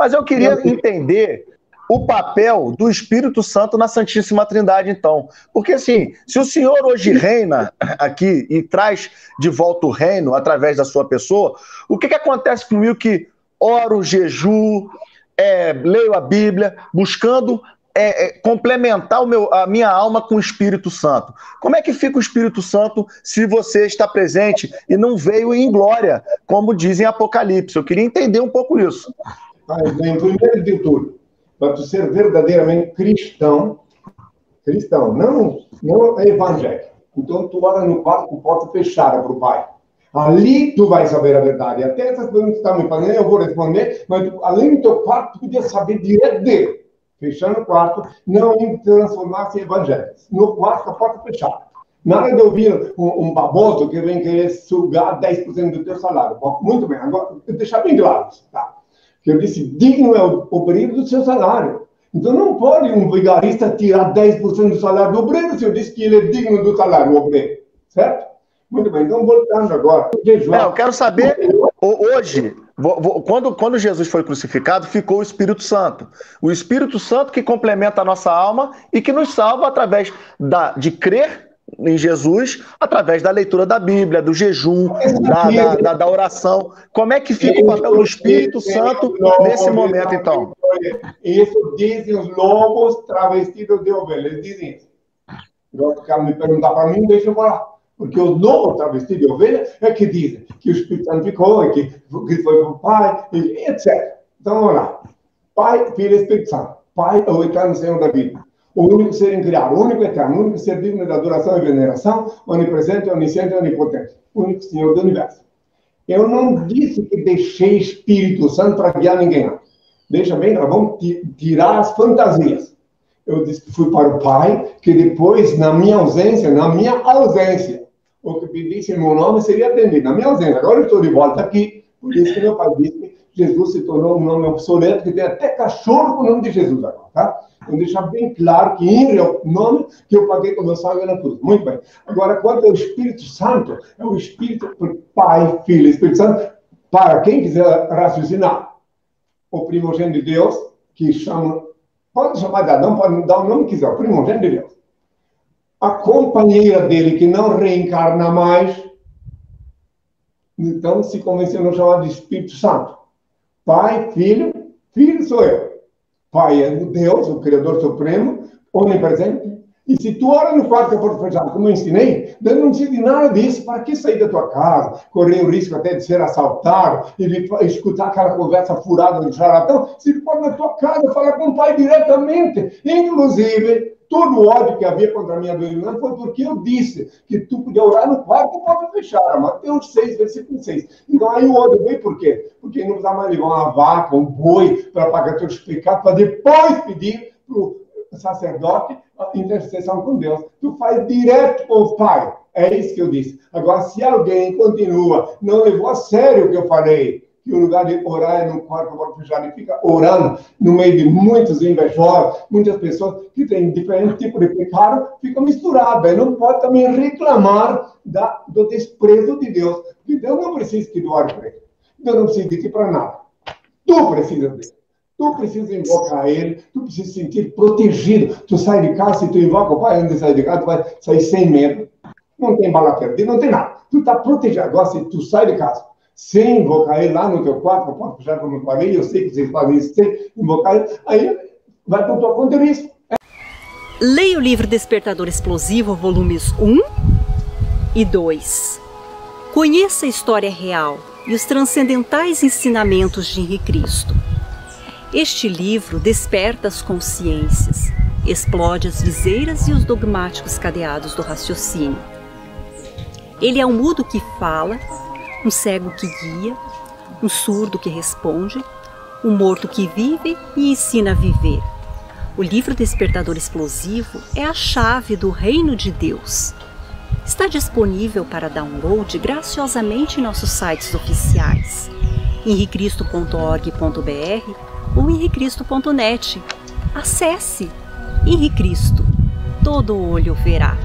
Mas eu queria entender o papel do Espírito Santo na Santíssima Trindade, então. Porque, assim, se o Senhor hoje reina aqui e traz de volta o reino através da sua pessoa, o que, que acontece comigo que oro, jejuo, é, leio a Bíblia, buscando é, é, complementar meu, a minha alma com o Espírito Santo. Como é que fica o Espírito Santo se você está presente e não veio em glória, como dizem Apocalipse? Eu queria entender um pouco isso. Em primeiro de tudo, para tu ser verdadeiramente cristão, cristão, não, não evangélico. Então tu ora no quarto porta fechada para o Pai. Ali tu vai saber a verdade. Até essas perguntas que estão me fazendo, eu vou responder, mas tu, além do teu quarto, tu podia saber direto dele. Fechando o quarto, não transformar-se em evangélico. No quarto, a porta fechada. Nada de ouvir um, um, baboso que vem querer sugar 10% do teu salário. Bom, muito bem, agora, deixar bem claro, tá? Que eu disse, digno é o obreiro do seu salário. Então não pode um vigarista tirar 10% do salário do obreiro se eu disse que ele é digno do salário do obreiro. Certo? Muito bem, então voltando agora. É, eu quero saber, hoje, quando, quando Jesus foi crucificado, ficou o Espírito Santo. O Espírito Santo que complementa a nossa alma e que nos salva através da, de crer em Jesus através da leitura da Bíblia, do jejum, da, da, da, da oração. Como é que fica o papel do Espírito Santo nesse momento, então? Isso dizem os lobos travestidos de ovelhas. Dizem isso. Quer me perguntar para mim, deixa eu falar. Porque os lobos travestidos de ovelha é que dizem que o Espírito Santo ficou, que, que foi para o Pai, etc. Então, vamos lá. Pai, Filho e Espírito Santo. Pai é o eterno Senhor da vida o único ser incriado, o único eterno, o único ser digno de adoração e veneração, onipresente, onisciente e onipotente, o único Senhor do universo. Eu não disse que deixei Espírito Santo para guiar ninguém. Deixa bem, nós vamos tirar as fantasias. Eu disse que fui para o Pai, que depois, na minha ausência, na minha ausência, o que pedisse em meu nome seria atendido. Na minha ausência, agora eu estou de volta aqui, por isso que meu pai disse Jesus se tornou um nome obsoleto, que tem até cachorro com o nome de Jesus agora, tá? Vou deixar bem claro que Inri é o nome que eu paguei com meu sangue na cruz. Muito bem. Agora, quanto ao Espírito Santo, é o Espírito Pai, Filho Espírito Santo, para quem quiser raciocinar. O primogênito de Deus, que chama, pode chamar de Adão, pode dar o nome que quiser, o primogênito de Deus. A companheira dele, que não reencarna mais, então se convencionou chamar de Espírito Santo. Pai, Filho, Filho sou eu. Pai é Deus, o Criador Supremo, onipresente. E se tu ora no quarto posso fechar, como eu ensinei, não de nada disso. Para que sair da tua casa, correr o risco até de ser assaltado e escutar aquela conversa furada do charlatão? Se pode na tua casa falar com o pai diretamente. Inclusive, todo o ódio que havia contra a minha irmã foi porque eu disse que tu podia orar no quarto e pode fechar. Mateus 6, versículo 6. Então aí o ódio veio por quê? Porque não precisa mais levar uma vaca, um boi, para pagar teu explicado, para depois pedir para o sacerdote a intercessão com Deus. Tu faz direto com o Pai. É isso que eu disse. Agora, se alguém continua, não levou a sério o que eu falei, que o lugar de orar é no quarto e fica orando no meio de muitos invejosos, muitas pessoas que têm diferentes tipos de pecado, fica misturado. Aí não pode também reclamar da, do desprezo de Deus. Porque Deus não precisa que ore para ele. Deus não precisa de ti para nada. Tu precisa dele. Tu precisa invocar ele, tu precisa se sentir protegido. Tu sai de casa, se tu invoca o pai antes de sair de casa, tu vai sair sem medo. Não tem bala perdida, não tem nada. Tu está protegido. Agora, se tu sai de casa, sem invocar ele lá no teu quarto, posso puxar como eu falei, eu sei que vocês fazem isso sem invocar ele, aí vai para tua conta risco. Leia o livro Despertador Explosivo, volumes 1 e 2. Conheça a história real e os transcendentais ensinamentos de Henrique Cristo. Este livro desperta as consciências, explode as viseiras e os dogmáticos cadeados do raciocínio. Ele é um mudo que fala um cego que guia, um surdo que responde, um morto que vive e ensina a viver. O livro Despertador Explosivo é a chave do reino de Deus. Está disponível para download graciosamente em nossos sites oficiais, henricristo.org.br ou henricristo.net. Acesse Henricristo, todo olho verá.